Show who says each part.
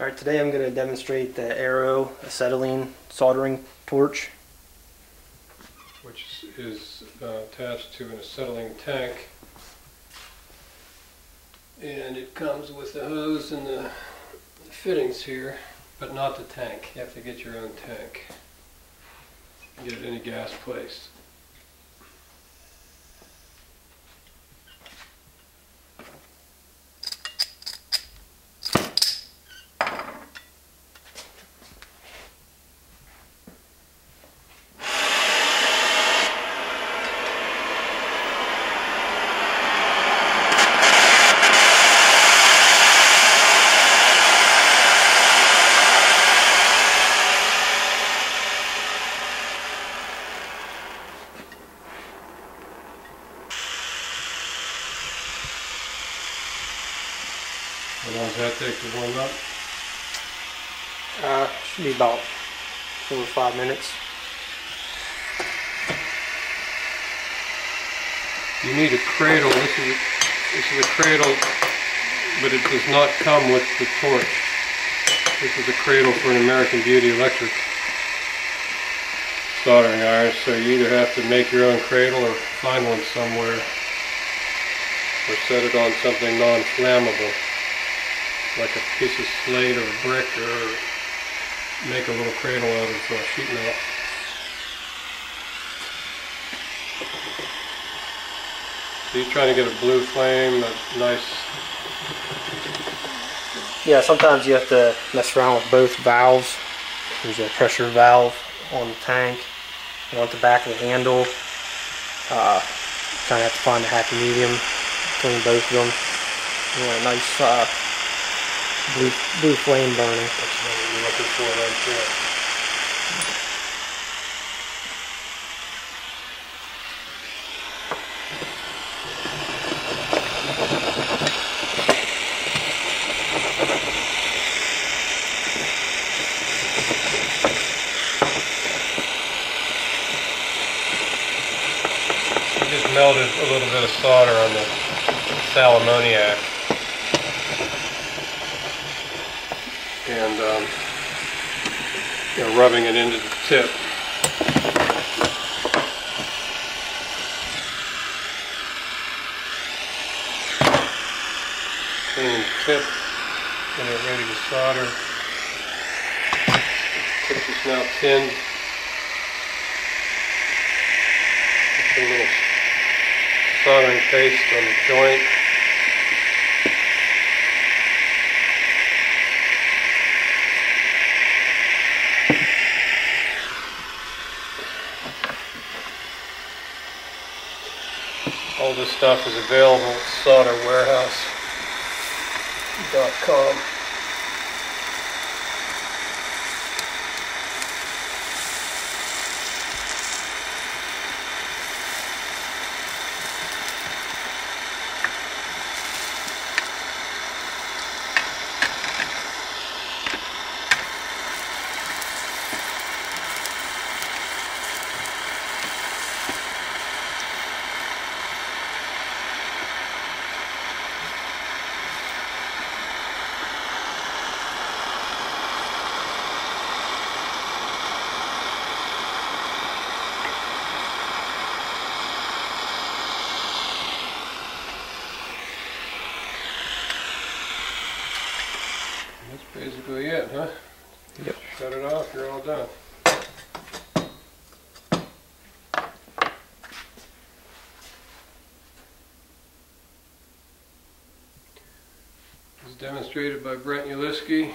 Speaker 1: Alright, today I'm going to demonstrate the Aero acetylene soldering torch.
Speaker 2: which is uh, attached to an acetylene tank. And it comes with the hose and the fittings here, but not the tank. You have to get your own tank. Get it any gas place. How long does that take to warm up?
Speaker 1: Uh, should be about four or five minutes.
Speaker 2: You need a cradle. This is this is a cradle, but it does not come with the torch. This is a cradle for an American Beauty electric soldering iron. So you either have to make your own cradle or find one somewhere, or set it on something non-flammable, like a piece of slate or a brick, or make a little cradle out of uh, sheet metal. So you're trying to get a blue flame, a nice,
Speaker 1: Yeah, sometimes you have to mess around with both valves. There's a pressure valve on the tank, one at the back of the handle. Uh, kind of have to find a happy medium between both of them. You want a nice uh, blue, blue flame burning.
Speaker 2: that's what you're looking for right there. Just melted a little bit of solder on the sal ammoniac. And um, you know, rubbing it into the tip. Clean tip, and it's ready to solder. Tip is now tinned. Put a little soldering paste on the joint. All this stuff is available at solderwarehouse.com. That's basically it, huh?
Speaker 1: Yep.
Speaker 2: Shut it off, you're all done. This is demonstrated by Brent Ulisky.